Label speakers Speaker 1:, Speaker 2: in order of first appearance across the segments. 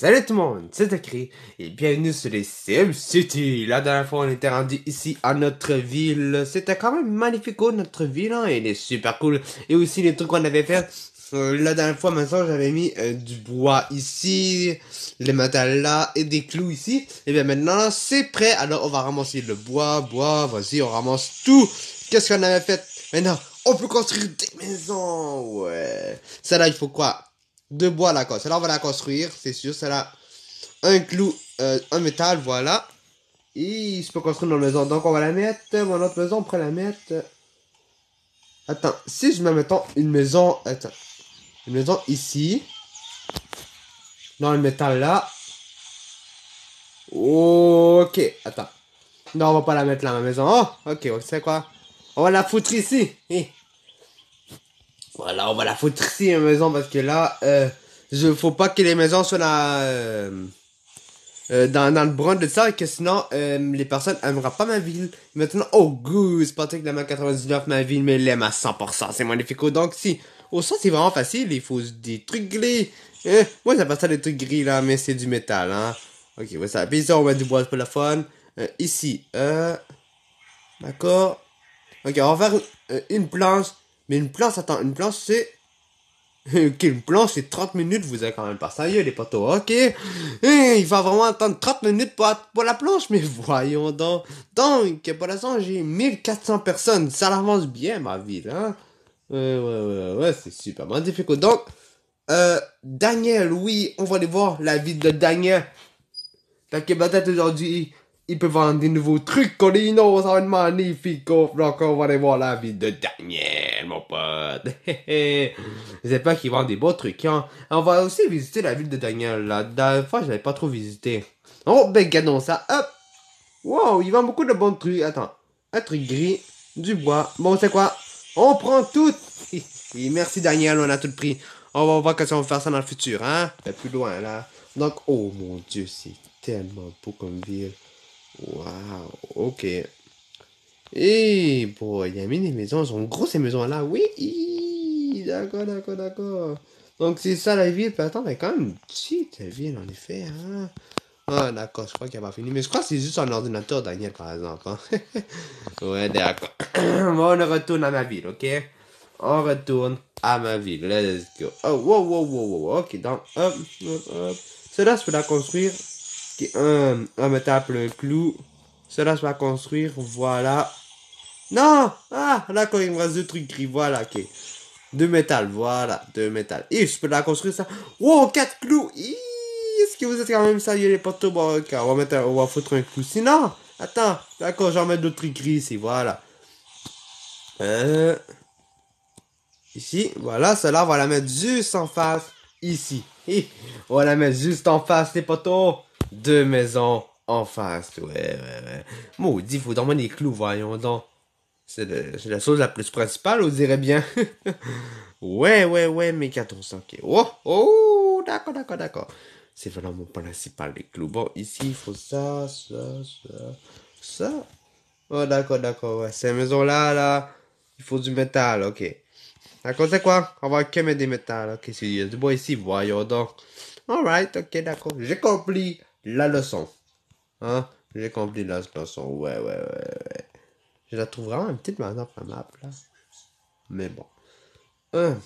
Speaker 1: Salut tout le monde, c'est écrit et bienvenue sur les Sim City. La dernière fois, on était rendu ici à notre ville. C'était quand même magnifique oh, notre ville, hein, elle est super cool. Et aussi les trucs qu'on avait fait. Euh, la dernière fois, maintenant, j'avais mis euh, du bois ici, les métal là et des clous ici. Et bien maintenant, c'est prêt. Alors, on va ramasser le bois, bois, vas-y, on ramasse tout. Qu'est-ce qu'on avait fait? Maintenant, on peut construire des maisons. Ouais. Ça là, il faut quoi? Deux bois là, quoi. Celle-là, on va la construire, c'est sûr. Celle-là, un clou, euh, un métal, voilà. Et je peux construire la maison. Donc, on va la mettre. Mon autre maison, on pourrait la mettre. Attends, si je mets, mettons, une maison. Attends. Une maison ici. Dans le métal là. Ok, attends. Non, on va pas la mettre là, ma maison. Oh, ok, c'est quoi? On va la foutre ici. Voilà, on va la foutre ici, la maison, parce que là, euh, je, faut pas que les maisons soient dans, euh, euh, dans, dans le brun de ça, et que sinon, euh, les personnes aimeront pas ma ville. Maintenant, oh, goose, Patrick l'aime à 99 ma ville, mais l'aime à 100%, c'est magnifique. Donc, si, au sens, c'est vraiment facile, il faut des trucs gris. Euh, moi, j'appelle ça des trucs gris, là, mais c'est du métal, hein. Ok, ouais, ça. Puis ici, on met du bois pour la fun. Euh, ici, euh, d'accord. Ok, on va faire une planche mais une planche, attends, une planche, c'est... ok, une planche, c'est 30 minutes, vous avez quand même pas sérieux, les potos, ok Eh, Il va vraiment attendre 30 minutes pour, pour la planche, mais voyons donc. Donc, pour l'instant, j'ai 1400 personnes, ça avance bien, ma ville, hein Ouais, ouais, ouais, ouais, c'est super magnifique. Donc, euh, Daniel, oui, on va aller voir la ville de Daniel. Que peut-être aujourd'hui, il peut vendre des nouveaux trucs, Colino, ça va être magnifique. Donc, on va aller voir la ville de Daniel, mon pote. J'espère qu'il vend des beaux trucs, hein. On va aussi visiter la ville de Daniel, La dernière fois, je l'avais pas trop visité. Oh, ben, regardons ça, hop. Wow, il vend beaucoup de bons trucs. Attends, un truc gris, du bois. Bon, c'est quoi? On prend tout. Merci, Daniel, on a tout pris. On va voir comment on va faire ça dans le futur, hein. plus loin, là. Donc, oh mon dieu, c'est tellement beau comme ville. Waouh, ok. Et bon, il y a mis des maisons, elles sont grosses ces maisons-là, oui, d'accord, d'accord, d'accord. Donc c'est ça la ville, puis attends, mais quand même une petite ville en effet, hein. Ah d'accord, je crois qu'elle va finir, mais je crois que c'est juste un ordinateur, Daniel, par exemple. Hein? ouais, d'accord. bon, on retourne à ma ville, ok? On retourne à ma ville, let's go. Oh, wow, wow, wow, wow, ok, donc, hop, hop, hop. Cela, je peux la construire un, un métal un clou. Cela se va construire, voilà. Non! Ah, là, il me reste deux trucs gris, voilà, ok. Deux métal, voilà, deux métal. Et je peux la construire ça. Wow, quatre clous! Est-ce que vous êtes quand même sérieux, les poteaux? Bon, ok, on va mettre, un, on va foutre un clou. Sinon, attends, d'accord, j'en mets d'autres trucs gris ici, voilà. Euh, ici, voilà, cela, on va la mettre juste en face, ici. Et on va la mettre juste en face, les poteaux deux maisons en face. Ouais, ouais, ouais. Maudit, faut dormir des clous, voyons donc. C'est la chose la plus principale, on dirait bien. ouais, ouais, ouais, mais 14 ok. Oh, oh, d'accord, d'accord, d'accord. C'est vraiment mon principal, les clous. Bon, ici, il faut ça, ça, ça, ça. Oh, d'accord, d'accord, ouais. Ces maisons-là, là, il faut du métal, ok. D'accord, c'est quoi? On va que mettre des métals, ok. Il y a du bois ici, voyons donc. Alright, ok, d'accord. J'ai compris la leçon. Hein? J'ai compris la leçon. Ouais, ouais, ouais, ouais. Je la trouve vraiment une petite maintenant. Mais bon. Hein?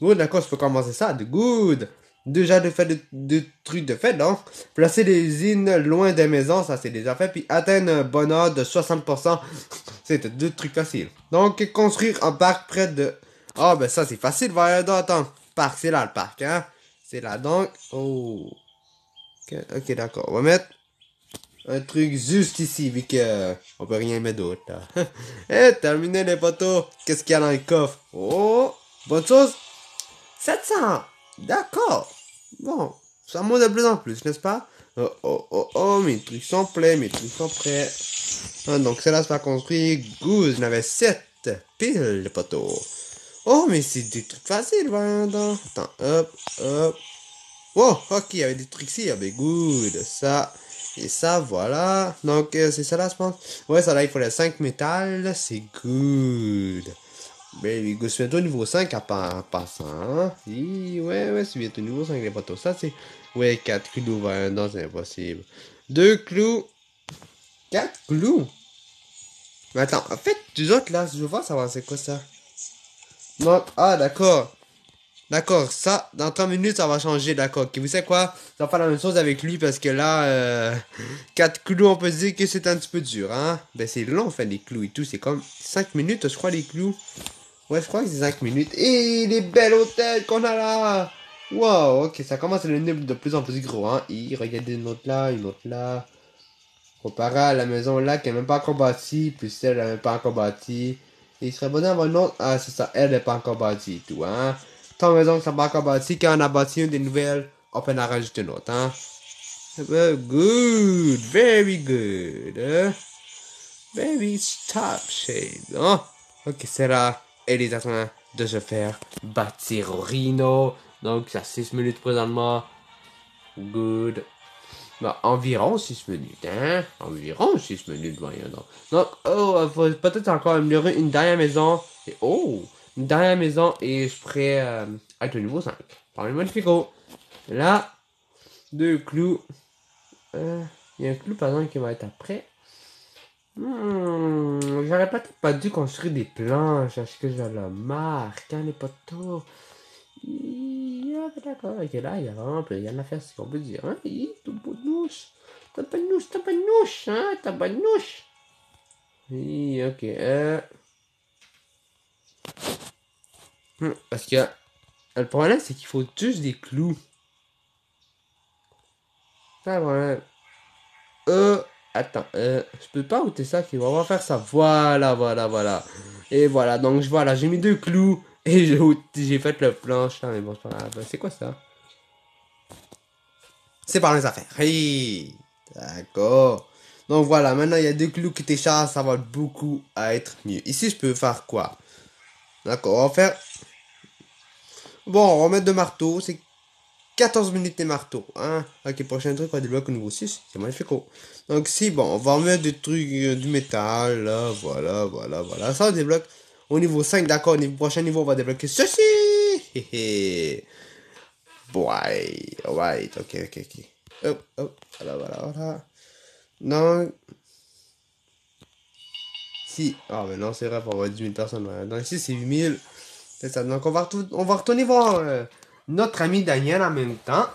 Speaker 1: D'accord, je peux commencer ça. Good. Déjà de faire de, trucs de fait, donc. Placer des usines loin des maisons, ça c'est déjà fait. Puis atteindre un bonheur de 60%. c'est deux trucs faciles. Donc, construire un parc près de... Oh, ben ça c'est facile, voyons attends. Parc, c'est là le parc, hein? C'est là, donc... Oh... Ok, d'accord. On va mettre un truc juste ici, vu que on peut rien mettre d'autre. Eh, terminé les poteaux. Qu'est-ce qu'il y a dans le coffre? Oh, bonne chose. 700. D'accord. Bon, ça monte de plus en plus, n'est-ce pas? Oh, oh, oh, oh, mes trucs sont prêts, mes trucs sont prêts. Ah, donc, cela se va construire. Goose, il avait 7 piles de poteaux. Oh, mais c'est des trucs faciles, voyons Attends, hop, hop. Oh, ok, il y avait des trucs ici, il y good, ça, et ça, voilà. Donc, euh, c'est ça là, je pense. Ouais, ça là, il faut les 5 métal, c'est good. Go, c'est bientôt niveau 5 à pa- passant. Hein? Ouais, ouais, c'est bientôt niveau 5 les potos. Ça, c'est. Ouais, 4 clous, ouais, non, c'est impossible. 2 clous. 4 clous. Mais attends, en fait, tu autres là, je veux voir savoir c'est quoi ça. Non, ah, d'accord. D'accord, ça, dans 30 minutes, ça va changer, d'accord. Vous savez quoi? Ça va faire la même chose avec lui parce que là, euh, 4 clous, on peut se dire que c'est un petit peu dur, hein? Ben, c'est long, enfin, les clous et tout. C'est comme 5 minutes, je crois, les clous. Ouais, je crois que c'est 5 minutes. Et les belles hôtels qu'on a là! Wow, ok, ça commence à devenir de plus en plus gros, hein. Et regardez une autre là, une autre là. Comparé à la maison là, qui est même pas encore bâtie, puis celle, elle est même pas encore bâtie. Il serait bon d'avoir une autre. Ah, c'est ça, elle n'est pas encore bâtie et tout, hein. Tant maison qui sont pas encore bâties, quand on a bâti une des nouvelles, on peut en rajouter une autre, hein. Well, good, very good, hein. Very top shape, hein. Ok, c'est là. Elle est en train de se faire bâtir au Rhino. Donc, ça 6 minutes présentement. Good. Bah, environ 6 minutes, hein? Environ 6 minutes, voyons donc. Donc, oh, faut peut-être encore améliorer une dernière maison. Et, oh, une dernière maison et je ferai euh, le niveau 5. Parmi Modifico. Là, deux clous. Euh, Il y a un clou, par exemple, qui va être après. Hmm, J'aurais peut-être pas dû construire des planches parce que je la marque, hein, les poteaux. Yeah, d'accord, ok, là, il y a vraiment il y en a faire ce qu'on peut dire, hein. Tabanouche, tabanouche, tabanouche, hein, tabanouche. Oui, ok, euh. Hmm, Parce que le problème, c'est qu'il faut juste des clous. C'est le. Euh, attends, euh, je peux pas ôter ça, qui va faire ça. Voilà, voilà, voilà. Et voilà, donc je voilà, j'ai mis deux clous et j'ai fait le planche. Ah, mais bon, c'est quoi ça? C'est par les affaires. D'accord. Donc voilà, maintenant il y a deux clous qui t'échappent, ça va beaucoup à être mieux. Ici, je peux faire quoi? D'accord, on va faire. Bon, on va mettre deux marteaux. C'est 14 minutes des marteaux. Hein? Ok, prochain truc, on va débloquer au niveau 6. C'est magnifique. oh. Donc, si, bon, on va remettre des trucs, euh, du métal. Là, voilà, voilà, voilà. Ça, on débloque au niveau 5. D'accord, au niveau, prochain niveau, on va débloquer ceci. Hé. Ouais, ouais, ok, ok, ok. Hop, hop, voilà, voilà, voilà. Donc. Si. Ah, mais non, c'est vrai, pour avoir 10 000 personnes. Donc, ici, c'est 8 000. C'est ça. Donc, on va, on va retourner voir euh, notre ami Daniel en même temps.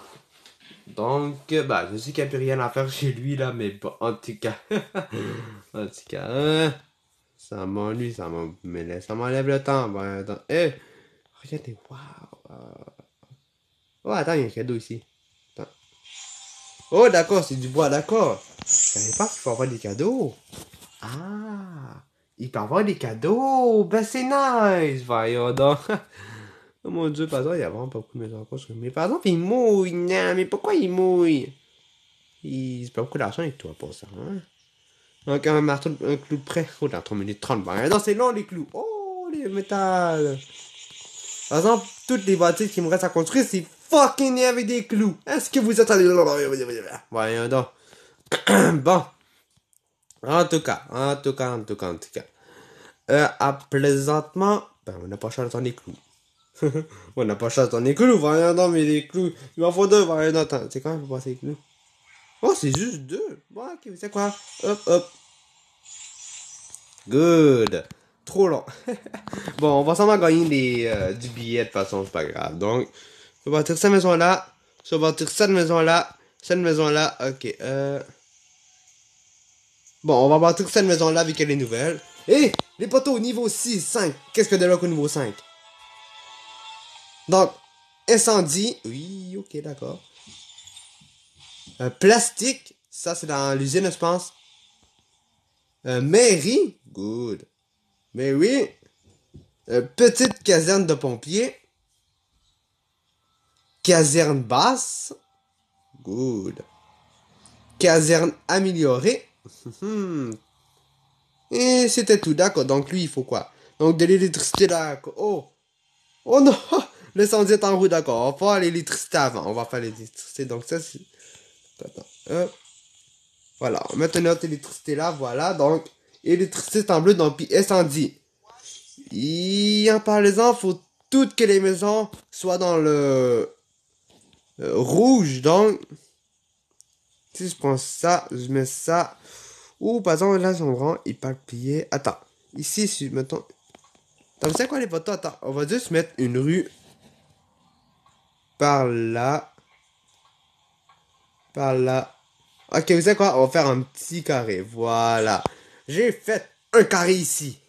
Speaker 1: Donc, euh, bah, je sais qu'il n'y a plus rien à faire chez lui, là, mais bon, en tout cas. en tout cas, hein, ça m'ennuie, ça m'en- mais là, ça m'enlève le temps. Eh, regardez, waouh. Oh, attends, il y a un cadeau ici. Attends. Oh, d'accord, c'est du bois, d'accord. Je savais pas qu'il faut avoir des cadeaux. Ah, il peut avoir des cadeaux. Ben, c'est nice. Voyons donc. Oh mon dieu, par exemple, il y a vraiment pas beaucoup de maisons en construction. Mais par exemple, il mouille. Non, mais pourquoi il mouille? Il... C'est pas beaucoup d'argent avec toi pour ça, hein? Donc, un marteau, un clou de près. Oh, dans 3 minutes 30. Ben, non, c'est long, les clous. Oh, les métal. Par exemple, toutes les bâtisses qui me restent à construire, c'est fucking avec des clous. Est-ce que vous attendez? Voyons donc. bon. En tout cas, en tout cas, en tout cas, en tout cas. Euh, à présentement, ben, on n'a pas chance dans les clous. on n'a pas chance dans les clous, voyons donc, mais les clous, il m'en faut deux, voyons. Attends, C'est quand même passer les clous? Oh, c'est juste deux. Bon, ok, c'est quoi? Hop, hop. Good. Trop long. bon, on va sûrement gagner des, euh, du billet de toute façon, c'est pas grave. Donc, je vais bâtir cette maison-là. Je vais bâtir cette maison-là. Cette maison-là. Ok, euh. Bon, on va bâtir cette maison-là vu qu'elle est nouvelle. Et les poteaux niveau 6, 5. Qu'est-ce que débloque au niveau 5? Donc, incendie. Oui, ok, d'accord. Euh, plastique. Ça, c'est dans l'usine, je pense. Euh, mairie. Good. Mairie. Euh, petite caserne de pompiers. Caserne basse. Good. Caserne améliorée. Hmm. Et c'était tout, d'accord. Donc lui, il faut quoi? Donc de l'électricité là. Oh Oh non L'incendie est en route, d'accord. On va faire l'électricité avant. On va faire l'électricité. Donc ça, c'est... Attends. Voilà. On met une autre électricité là. Voilà. Donc, électricité en bleu. Donc, puis incendie. Et en parlant, faut toutes que les maisons soient dans le euh, rouge. Donc, si je prends ça, je mets ça. Ou par exemple, là, son rang plié. Attends. Ici, si, mettons. Attends, vous savez quoi les photos? Attends, on va juste mettre une rue par là. Par là. Ok, vous savez quoi? On va faire un petit carré. Voilà. J'ai fait un carré ici.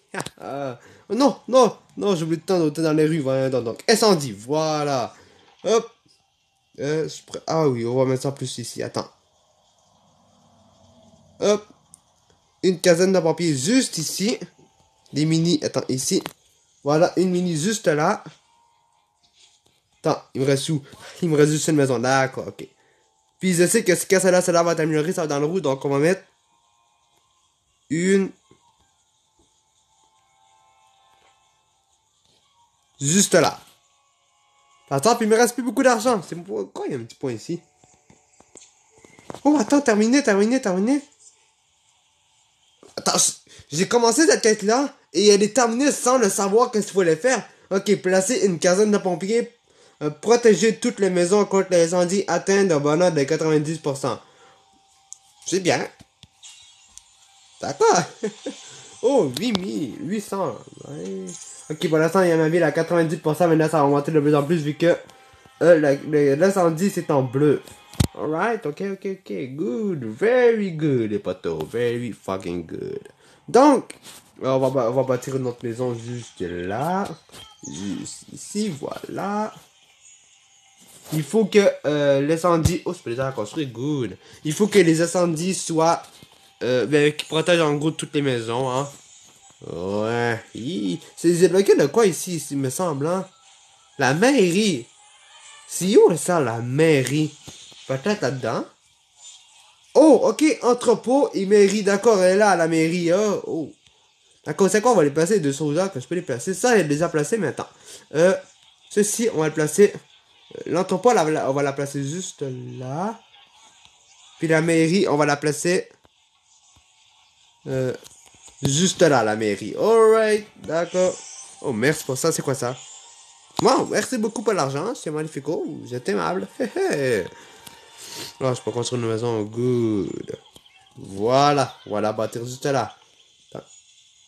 Speaker 1: Ah. non, non, non, j'ai oublié de temps dans les rues. Voilà, donc, incendie. Voilà. Hop. Euh, ah oui, on va mettre ça plus ici. Attends. Hop. Une quinzaine de papiers juste ici. Des mini. Attends, ici. Voilà, une mini juste là. Attends, il me reste où? Il me reste juste une maison. D'accord, ok. Puis je sais que si celle-là, celle-là va t'améliorer, ça va dans le roue. Donc on va mettre une. Juste là. Attends, puis il me reste plus beaucoup d'argent. C'est pourquoi il y a un petit point ici? Oh, attends, terminé, terminé, terminé. Attends, j'ai commencé cette quête-là et elle est terminée sans le savoir qu'est-ce qu'il fallait faire. Ok, placer une quinzaine de pompiers euh, protéger toutes les maisons contre les incendies atteindre un bonheur de 90%. C'est bien. D'accord. oh, 8800. Ouais. Ok, pour l'instant, il y a ma ville à 90%, mais là, ça va augmenter de plus en plus vu que euh, l'incendie, c'est en bleu. Alright, ok, ok, ok. Good. Very good, les potos. Very fucking good. Donc, on va, on va bâtir une autre maison juste là. Juste ici, voilà. Il faut que euh, l'incendie... Oh, c'est pas à construire. Good. Il faut que les incendies soient... Euh, ben, qui protègent en gros toutes les maisons, hein. Ouais. C'est bloqué de quoi ici, il me semble, hein? La mairie. C'est où ça, la mairie? Peut-être là-dedans. Oh, ok, entrepôt et mairie. D'accord, elle est là, la mairie. Oh, oh. D'accord, c'est quoi? On va les placer de soldats que je peux les placer. Ça, elle est déjà placé, mais attends. Euh, ceci, on va le placer L'entrepôt, on va la placer juste là. Puis la mairie, on va la placer euh, juste là, la mairie. Alright, d'accord. Oh, merci pour ça. C'est quoi ça? Bon, merci beaucoup pour l'argent. C'est magnifique. Oh, vous êtes aimable. oh, je peux construire une maison. Good. Voilà. Voilà, bâtir juste là.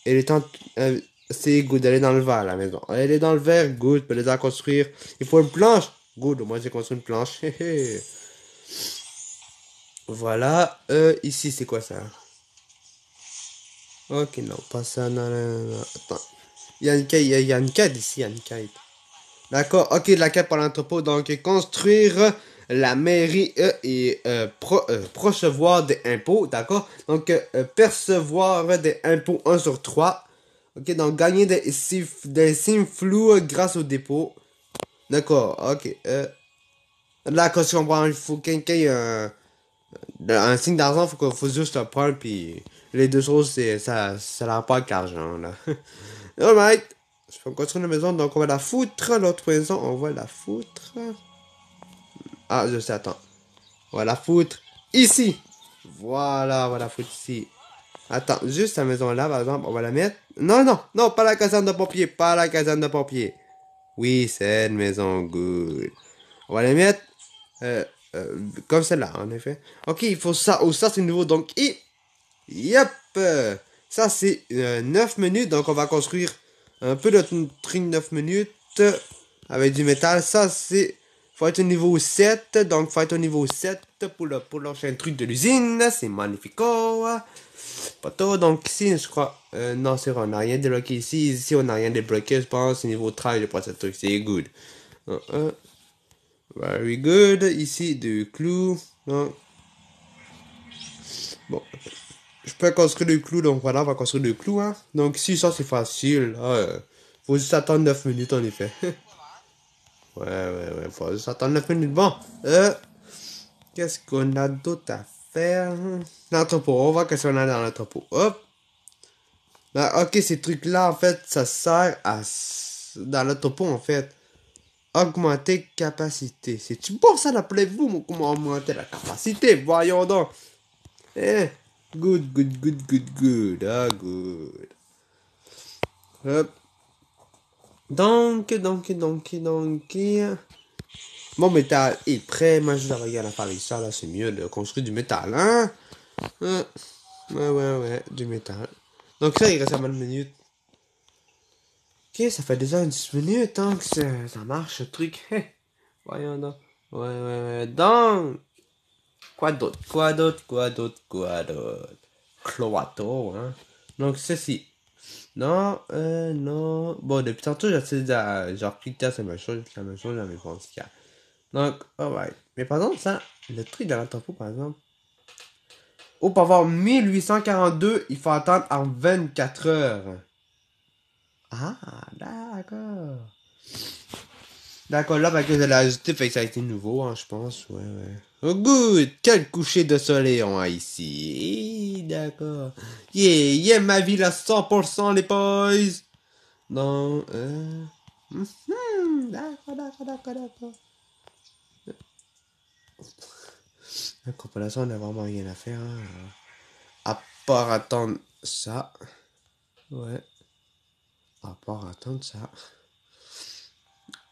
Speaker 1: Elle est temps... Euh, c'est good, elle est dans le vert, la maison. Elle est dans le vert, good, peut les construire. Il faut une planche. Good, moi j'ai construit une planche. voilà. Euh, ici, c'est quoi ça? Ok, non, pas ça. Non, non, Attends. Il y a une quête, il y a une quête ici, il y a une quête. D'accord, ok, la quête par l'entrepôt. Donc, construire la mairie euh, et euh, euh, des impôts, d'accord? Donc, euh, percevoir des impôts 1 sur 3. Ok, donc gagner des, des signes flous grâce au dépôt. D'accord, ok. Là, quand tu comprends, il faut quelqu'un ait un, signe d'argent, faut, faut juste le prendre, puis les deux choses, c'est, ça, ça n'a pas l'argent, là. Alright. Je peux construire une maison, donc on va la foutre, l'autre maison, on va la foutre. Ah, je sais, attends. On va la foutre ici. Voilà, la foutre ici. Attends, juste la maison là, par exemple, on va la mettre. Non, non, non, pas la caserne de pompier, pas la caserne de pompier. Oui, c'est une maison good. On va les mettre euh, euh, comme celle-là, en effet. Ok, il faut ça. Oh, ça, c'est nouveau. Donc, et, yep. Ça, c'est 9 euh, minutes. Donc, on va construire un peu de tring 9 minutes avec du métal. Ça, c'est... Faut être au niveau 7. Donc, faut être au niveau 7 pour le, pour l'ancien truc de l'usine. C'est magnifique. Pas trop, donc ici, je crois. Euh, non, c'est vrai, on n'a rien débloqué ici. Ici, on n'a rien débloqué, je pense. Niveau travail, je pense ce truc, c'est good. Uh, uh. Very good. Ici, du clou. Bon. Je peux construire du clou, donc voilà, on va construire du clou, hein. Donc ici, ça, c'est facile. Euh, faut juste attendre 9 minutes, en effet. ouais, ouais, ouais, faut juste attendre 9 minutes. Bon, euh, qu'est-ce qu'on a d'autre à faire? L'entrepôt, on va voir qu'est-ce qu'on a dans l'entrepôt. Hop. Bah, ok, ces trucs-là, en fait, ça sert à... Dans l'entrepôt, en fait. Augmenter capacité. C'est-tu bon ça, l'appelez-vous, comment augmenter la capacité? Voyons donc. Eh. Good, good, good, good, good. Ah, good. Hop. Donc, donc, donc, donc... Mon métal est prêt. Moi, je vais à faire ça, là. C'est mieux de construire du métal, hein? Ouais, ouais, ouais, du métal. Donc ça, il reste à 20 minutes. Ok, ça fait déjà 10 minutes, hein, que ça, marche, ce truc. Voyons donc. Ouais, ouais, ouais. Donc, quoi d'autre? Quoi d'autre? Quoi d'autre? Quoi d'autre? Cloato, hein? Donc, ceci. Non, euh, non. Bon, depuis tantôt, j'essaie de, genre, cliquer sur la même chose, la même chose, la même chose. Donc, alright. Mais par exemple, ça, le truc de l'entrepôt, par exemple. Oh, pour avoir 1842, il faut attendre en 24 heures. Ah, d'accord. D'accord, là, parce que l'ai ajouté, fait que ça a été nouveau, hein, je pense. Ouais, ouais. Oh, good! Quel coucher de soleil on a ici. D'accord. Yeah, yeah, ma ville à 100%, les boys! Non, euh... D'accord, d'accord, d'accord, d'accord. La compilation, on n'a vraiment rien à faire. Hein. À part attendre ça. Ouais. À part attendre ça. Euh, euh, euh, euh, euh,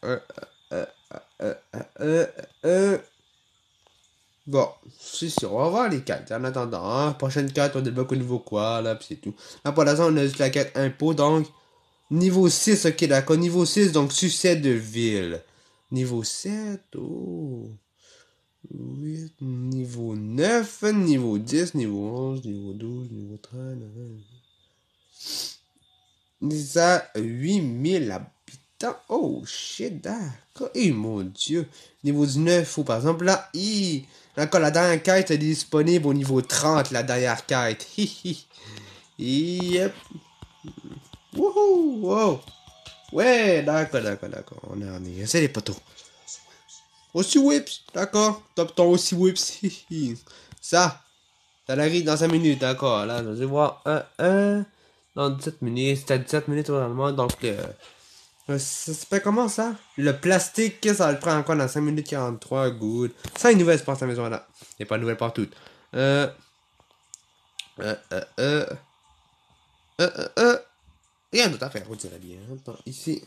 Speaker 1: Bon, c'est sûr, on va voir les quêtes. En attendant, hein, prochaine quête, on débloque au niveau quoi, là, pis c'est tout. Là, pour l'instant, on a juste la quête impôt, donc, niveau 6, ok, d'accord, niveau 6, donc, succès de ville. Niveau 7, oh. 8, niveau 9, niveau 10, niveau 11, niveau 12, niveau 13, ça, 8000 Oh shit, d'accord. Et mon dieu. Niveau 19, ou par exemple, là, d'accord, la dernière quête est disponible au niveau 30, la dernière quête. yep. Wouhou, wow. Ouais, d'accord, d'accord, d'accord. On est en C'est les poteaux. Aussi whips, d'accord Top ton aussi whips. ça, ça arrive dans 5 minutes, d'accord. Là, je vais voir un, un, dans 17 minutes. C'était 17 minutes normalement, donc euh, ça s'appelle comment ça? Le plastique, ça le prend encore dans 5 minutes 43, good. Ça, une nouvelle, pense, à la maison là. Il n'y a pas de nouvelles partout. Euh. Euh, euh, euh. Euh, euh, euh. Rien d'autre à faire, vous direz bien. Attends, ici.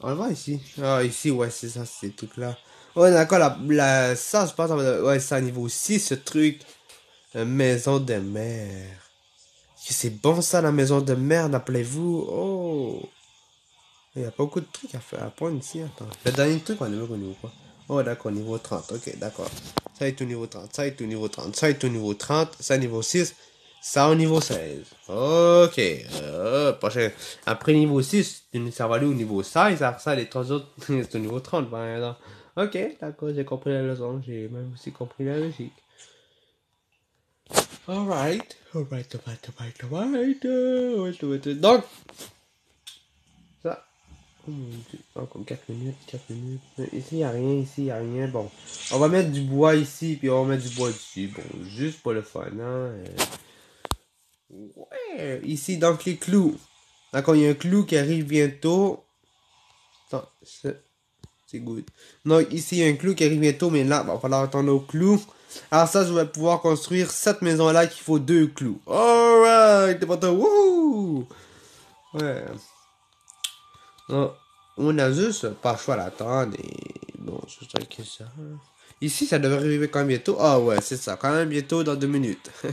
Speaker 1: On va voir ici. Ah, ici, ouais, c'est ça, c'est tout là. Ouais, d'accord, la, la, ça, je pense, ouais, c'est à niveau 6, ce truc. maison de mer. C'est bon, ça, la maison de mer, appelez-vous. Oh. Il y a beaucoup de trucs à faire, à prendre ici, attends. Le dernier truc, on est au niveau quoi? Oh, d'accord, niveau 30, ok, d'accord. Ça est au niveau 30, ça est au niveau 30, ça est au niveau 30, ça est niveau 6, ça au niveau 16. Ok, euh, prochain. Après niveau 6, ça va aller au niveau 16, après ça, les trois autres, c'est au niveau 30, par exemple. Ok, d'accord, j'ai compris la leçon, j'ai même aussi compris la logique. Alright, alright, alright, alright, alright. Donc, dieu, encore 4 minutes, 4 minutes. Ici, il n'y a rien, ici, il a rien. Bon, on va mettre du bois ici, puis on va mettre du bois dessus. Bon, juste pour le fun, hein. Ouais, ici, donc les clous. D'accord, il y a un clou qui arrive bientôt. Attends, c'est... Good. Donc, ici, il y a un clou qui arrive bientôt, mais là, il va falloir attendre au clou. Alors ça, je vais pouvoir construire cette maison-là qu'il faut deux clous. Alright, wouhou! Ouais. On a juste pas le choix d'attendre et bon, je sais que ça. Ici, ça devrait arriver quand même bientôt. Ah ouais, c'est ça, quand même bientôt dans deux minutes.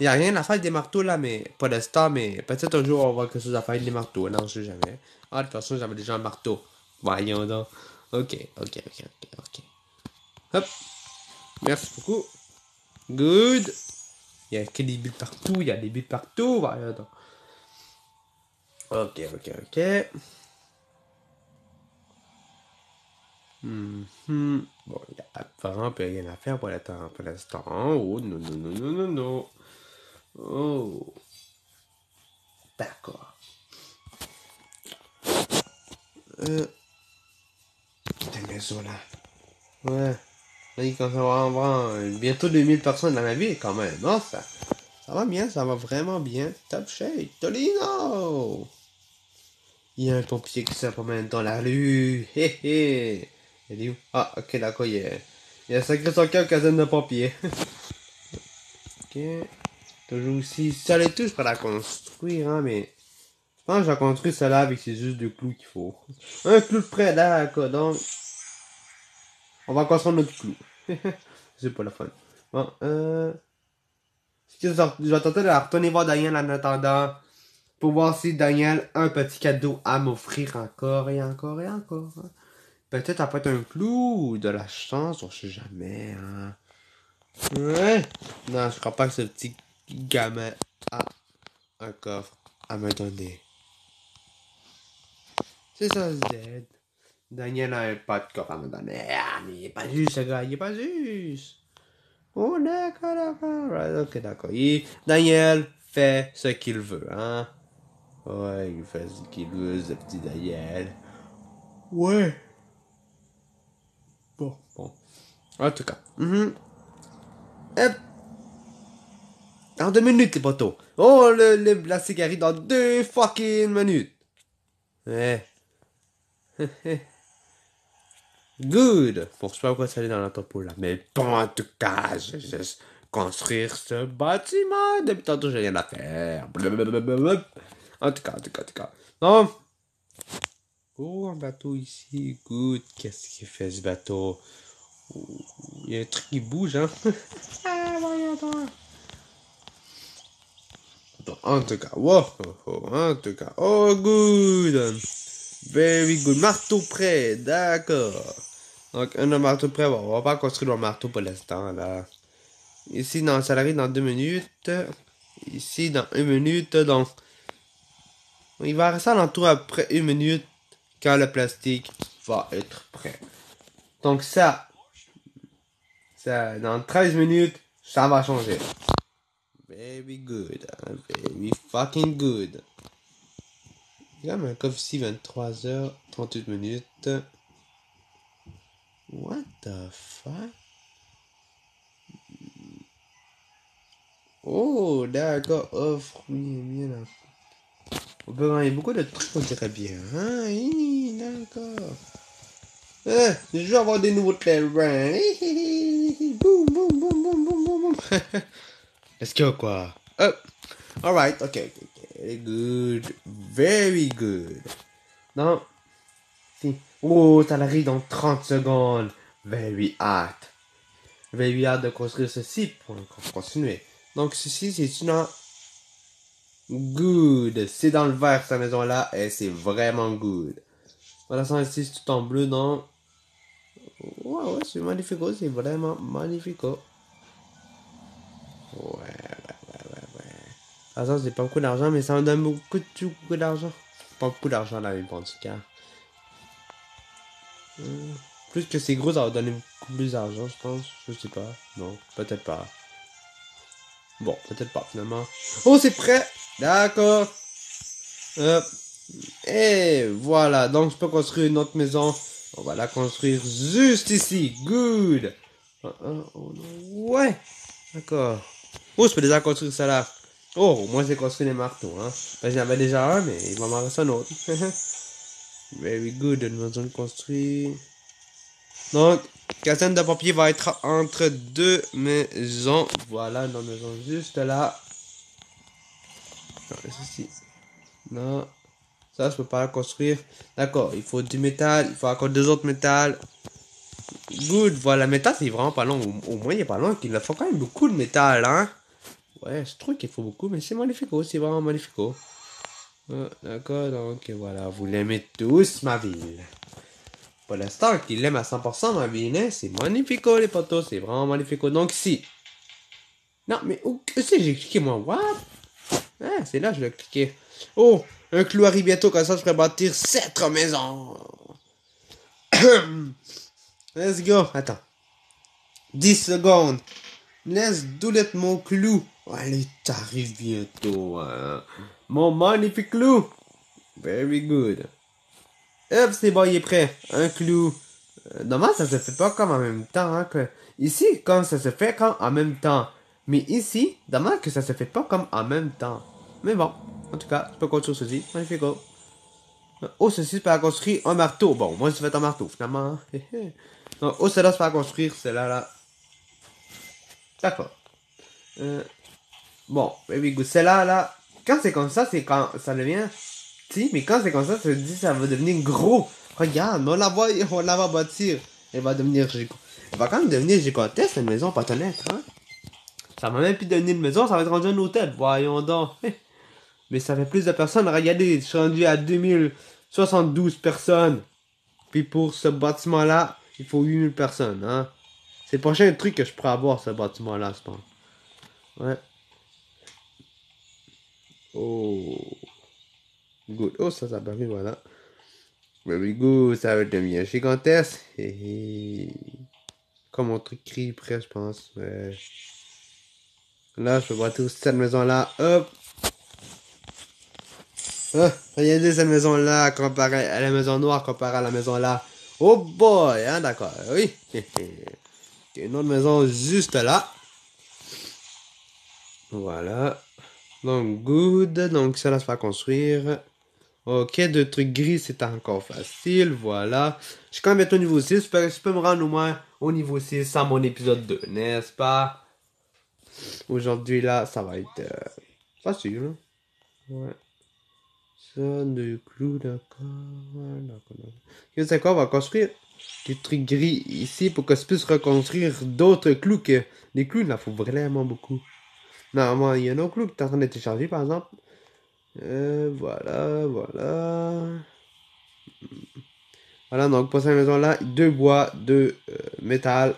Speaker 1: Il n'y a rien à faire avec des marteaux là, mais pas d'instant, mais peut-être un jour on va voir quelque chose à faire avec des marteaux. Non, je sais jamais. Ah, de toute façon, j'avais déjà un marteau. Voyons donc. Ok, ok, ok, ok, ok. Hop. Merci beaucoup. Good. Il y a que des buts partout, il y a des buts partout. Voyons donc. Ok, ok, ok. Hmm, hmm. Bon, il y a apparemment rien à faire pour l'instant. Oh, non, non, non, non, non, non. Oh. D'accord. Euh maison là. Ouais. Là, il commence à avoir bientôt 2000 personnes dans la ville quand même. Non, ça, ça va bien, ça va vraiment bien. Top shape, Tolino! Il y a un pompier qui se promène dans la rue. Hé hé. Il est où? Ah, ok, d'accord, il y a, il a sacré son cœur caserne de pompier. ok. Toujours aussi. Ça les touche pour la construire, hein, mais. pense que j'ai construit cela avec c'est juste deux clous qu'il faut. Un clou de près, d'accord. Donc, on va construire notre clou. c'est pas la fun. Bon, euh... Je vais tenter de retourner voir Daniel en attendant. Pour voir si Daniel a un petit cadeau à m'offrir encore et encore et encore. Hein. Peut-être après un clou ou de la chance, on sait jamais. Hein. Ouais. Non, je crois pas que ce petit gamin a un coffre à me donner. C'est ça, Z. Daniel n'a pas de coffre à me donner. Ah, mais il est pas juste, ce gars, il est pas juste. Oh, d'accord, d'accord. Ok, d'accord. Daniel fait ce qu'il veut, hein. Ouais, il fait ce qu'il veut, ce petit Daniel. Ouais. Bon, bon. En tout cas. Mm Dans deux minutes, les potos. Oh, le, le, la cigarette dans deux fucking minutes. Ouais. Good. Bon, je sais pas pourquoi ça allait dans l'entrepôt là. Mais bon, en tout cas, je vais juste construire ce bâtiment. Depuis tantôt, j'ai rien à faire. Blablabla. En tout cas, en tout cas, en tout cas. Non. Oh, un bateau ici. Good. Qu'est-ce qu'il fait ce bateau? Il y a un truc qui bouge, hein. ah, voyons En tout cas, wow, en tout cas, oh good, very good, marteau prêt, d'accord. Donc, un marteau prêt, on va pas construire le marteau pour l'instant, là. Ici, dans, ça arrive dans deux minutes. Ici, dans une minute, donc, il va rester l'entour après une minute quand le plastique va être prêt. Donc ça, ça dans 13 minutes, ça va changer. Very good. Very fucking good. Il y a un coffre ici, 23h, 38 minutes. What the fuck? Oh, d'accord, offre, oui, bien On peut gagner beaucoup de trucs, on dirait bien. Hein? D'accord. Eh, je vais avoir des nouveaux terrains. boum, boum, boum, boum, boum, boum. Let's go, quoi? Oh. Alright, ok, ok, ok. Good. Very good. Non. Si. Oh, ça arrive dans 30 secondes. Very hard. Very hard de construire ceci pour continuer. Donc, ceci, c'est une... Good. C'est dans le vert, cette maison-là, et c'est vraiment good. Voilà, ça ici, tout en bleu, non? Ouais, ouais, c'est magnifique, c'est vraiment magnifique. Ouais, ouais, ouais, ouais, ouais. Ah, c'est pas beaucoup d'argent, mais ça me donne beaucoup, beaucoup d'argent. Pas beaucoup d'argent là, mais en tout cas. Plus que c'est gros, ça va donner beaucoup plus d'argent, je pense. Je sais pas. Non, peut-être pas. Bon, peut-être pas, finalement. Oh, c'est prêt! D'accord. Et voilà, donc je peux construire une autre maison. On va la construire juste ici. Good. Ah, ah, oh, ouais. D'accord. Oh, je peux déjà construire ça là. Oh, moi j'ai construit les marteaux, hein. Ben, j'en avais déjà un, mais il va m'en rester un autre. Very good, une maison construite. Donc, caserne de papier va être entre deux maisons. Voilà, une maison juste là. Non, ceci. Non. Ça, je peux pas la construire. D'accord, il faut du métal. Il faut encore deux autres métal. Good, voilà, métal, c'est vraiment pas long. Au, moins, il est pas long. Il faut quand même beaucoup de métal, hein. Ouais, je trouve qu'il faut beaucoup, mais c'est magnifique, c'est vraiment magnifique. Ah, d'accord, donc voilà, vous l'aimez tous, ma ville. Pour l'instant, qu'il l'aime à 100% ma ville, hein, c'est magnifique, les potos, c'est vraiment magnifique. Donc, si. Non, mais où c'est j'ai cliqué, moi, what? Ah, c'est là, je vais cliquer. Oh, un clou arrive bientôt, comme ça, je pourrais bâtir 7 maisons. Let's go. Attends. 10 secondes. Laisse doulet mon clou. Allez, t'arrives bientôt. Hein. Mon magnifique clou. Very good. Hop, c'est bon, il est prêt. Un clou. Euh, normalement, ça se fait pas comme en même temps. Hein, que... Ici, comme ça se fait comme en même temps. Mais ici, dommage que ça se fait pas comme en même temps. Mais bon, en tout cas, je peux construire ceci. Magnifique. Oh, oh ceci, c'est pas construire un marteau. Bon, moi, je fais un marteau, finalement. Donc, oh, celle-là, c'est pas construire. Celle-là, là. D'accord. Euh, Bon, baby good. Celle-là, là, quand c'est comme ça, c'est quand ça devient petit, mais quand c'est comme ça, veut dire que ça va devenir gros. Regarde, on la voit, on la va bâtir. Elle va devenir. Elle va quand même devenir gigantesque, cette maison, pas honnête, hein. Ça va même plus devenir une maison, ça va être rendu un hôtel. Voyons donc. Mais ça fait plus de personnes. Regardez, je suis rendu à 2072 personnes. Puis pour ce bâtiment-là, il faut 8000 personnes, hein. C'est le prochain truc que je pourrais avoir, ce bâtiment-là, je pense. Ouais. Oh. Good. Oh, ça, ça permis, voilà. Very good, ça va devenir gigantesque. Comme mon truc crie près, je pense. Là, je peux bâtir cette maison-là. Hop. Ah, regardez cette maison-là comparé à la maison noire comparé à la maison là. Oh boy, hein, d'accord. Oui. Une autre maison juste là. Voilà. Donc, good. Donc, ça, là, se va construire. Ok, de trucs gris, c'est encore facile. Voilà. Je suis quand même au niveau 6. Je peux, je peux me rendre au moins au niveau 6 sans mon épisode 2, n'est-ce pas? Aujourd'hui, là, ça va être euh, facile. Hein. Ouais. Ça, de clous, d'accord. D'accord. Sais quoi, on va construire des trucs gris ici pour que je puisse reconstruire d'autres clous que les clous, là, faut vraiment beaucoup. Normalement, il y a un autre clou qui est en train d'être chargé, par exemple. Euh, voilà, voilà. Voilà, donc pour cette maison-là, deux bois, deux euh, métal.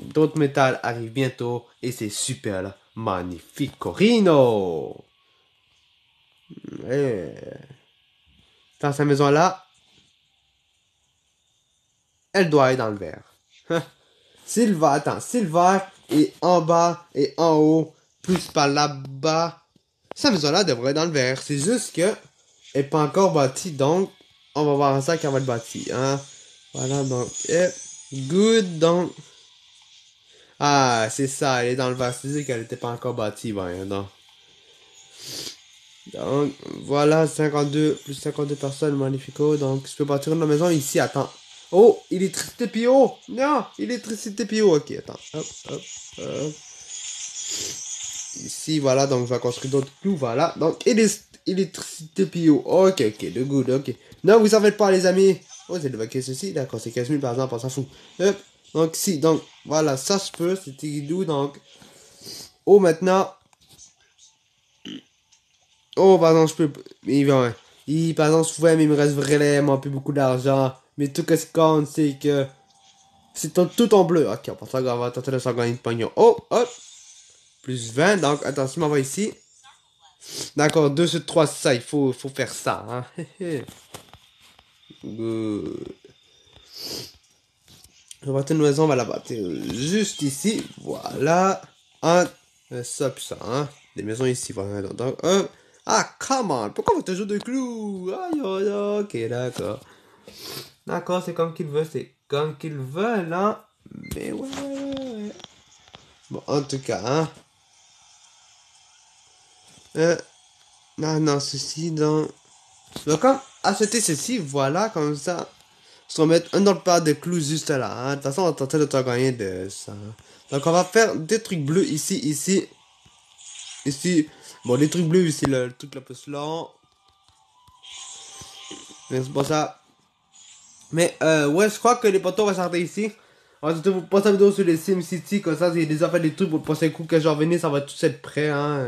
Speaker 1: D'autres métal arrivent bientôt et c'est super là. Magnifique Corino! Dans cette maison-là, elle doit être dans le vert. Silver, attends, Silver est en bas et en haut, plus par là-bas. Cette maison-là devrait être dans le vert. C'est juste que elle n'est pas encore bâtie, donc on va voir ça quand va être bâtie. Hein? Voilà, donc, good, donc. Ah, c'est ça, elle est dans le vert. C'est qu'elle n'était pas encore bâtie, voyons donc. Donc, voilà, 52, plus 52 personnes, magnifico. Donc, je peux bâtir une maison ici, attends. Oh, électricité PO. Non, électricité PO. Ok, attends. Hop, hop, hop. Ici, voilà, donc je vais construire d'autres clous, voilà. Donc, électricité PO. Ok, ok, de good, ok. Non, vous en faites pas, les amis. Oh, c'est de ceci, d'accord, c'est 15 000 par exemple, on s'en fout. Hop. Donc, si, donc, voilà, ça se peut, c'était doux, donc. Oh, maintenant. Oh, pardon, je peux. Mais, ouais. Il, par exemple, je mais il me reste vraiment plus beaucoup d'argent. Mais tout ce compte, c'est que. C'est tout en bleu. Ok, on va tenter de s'en gagner de pognon. Oh, hop. Plus 20. Donc, attention, on va ici. D'accord, 2 sur 3, c'est ça. Il faut, faut faire ça. Hein. On va une maison, on va la bâtir juste ici. Voilà. Un, ça, puis ça. Hein. Des maisons ici. Voilà. Donc, hop. Ah, come on. Pourquoi vous toujours de clous? Aïe, aïe, ok, d'accord. D'accord, c'est comme qu'il veut, c'est comme qu'il veut, là. Mais ouais, ouais, Bon, en tout cas, hein. Euh, non, non, ceci dans... Donc, comme acheter ceci, voilà, comme ça. Je vais mettre un autre paire de clous juste là. Hein. De toute façon, on va tenter de te gagner de ça. Donc, on va faire des trucs bleus ici, ici. Ici. Bon, les trucs bleus, c'est le, le truc le plus long. Mais c'est pas ça. Mais euh, ouais, je crois que les poteaux vont sortir ici. On va vous passer la vidéo sur les SimCity, comme ça, j'ai déjà fait des trucs pour passer un coup que je revenir, ça va tout être prêt, hein.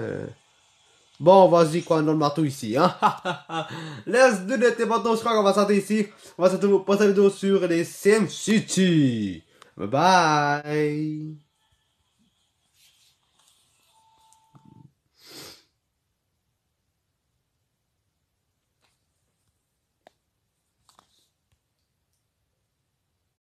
Speaker 1: Bon, vas-y, quoi, dans le marteau ici, hein. Laisse deux de tes bateaux, je crois qu'on va sortir ici. On va surtout vous passer la vidéo sur les SimCity. Bye bye.